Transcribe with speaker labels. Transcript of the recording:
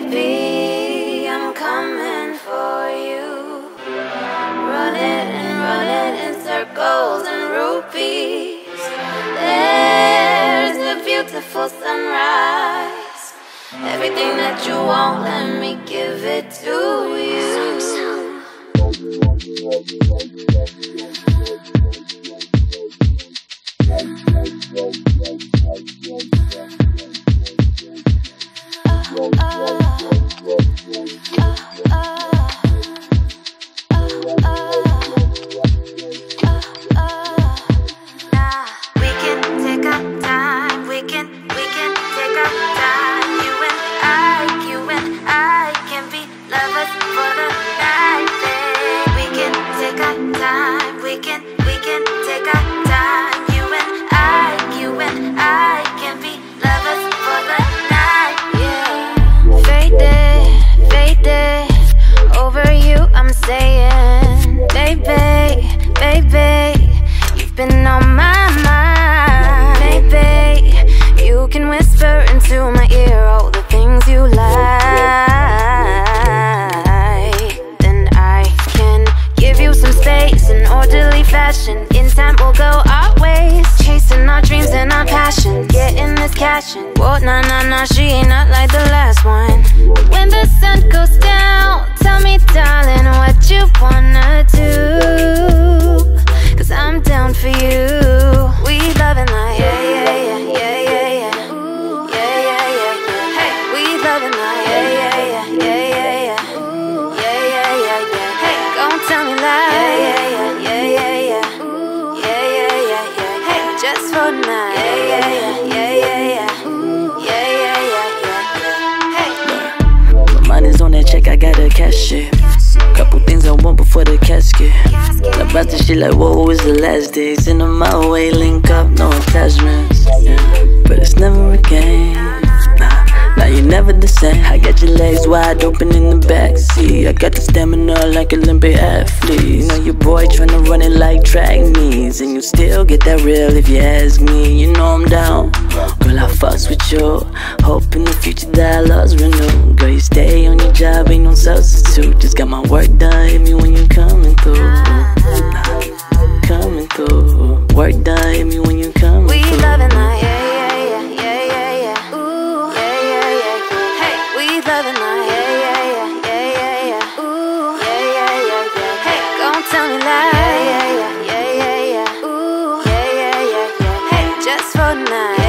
Speaker 1: baby, I'm coming for you. Run it and run it in circles and rupees. There's a beautiful sunrise. Everything that you want, let me give it to you. In nah, nah, she ain't not like the last one When the sun goes down Tell me, darling, what you wanna do Cause I'm down for you We loving like yeah, yeah, yeah, yeah, yeah, yeah yeah, yeah, yeah, yeah Hey, we loving like yeah, yeah, yeah, yeah, yeah, yeah yeah, yeah, yeah, yeah Hey, gon' tell me like yeah, yeah, yeah, yeah, yeah just for tonight. Yeah, yeah, yeah, yeah,
Speaker 2: check, I gotta cash it. Couple things I want before the casket. About this shit like, whoa, it's the last days. In my way, link up, no attachments. Yeah. But it's never a game. Nah, Now you're never the same. I got your legs wide open in the backseat. I got the stamina like Olympic athletes. Know your boy tryna run it like track meets, and you still get that real if you ask me. You know show. Hope in the future dialogues renew. Girl, you stay on your job, ain't no substitute. Just got my work done, hit me when you're coming through. Coming through. Work done, hit me when you're coming we through. We love
Speaker 1: loving that, yeah. Tell me that yeah, yeah, yeah, yeah, yeah, ooh, yeah, yeah, yeah, yeah, hey, just for tonight.